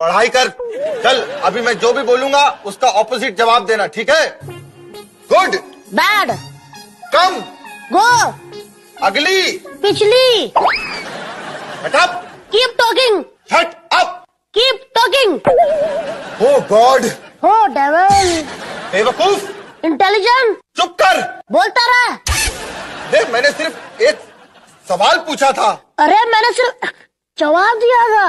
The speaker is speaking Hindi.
पढ़ाई कर। चल अभी मैं जो भी बोलूँगा उसका ऑपोजिट जवाब देना ठीक है? गुड बैड कम गो अगली. पिछली. Shut up keep talking shut up keep talking oh god oh devil बेवकूफ़. इंटेलिजेंट चुप कर. बोलता रहा. देख मैंने सिर्फ़ एक सवाल पूछा था। अरे मैंने सिर्फ़ जवाब दिया था।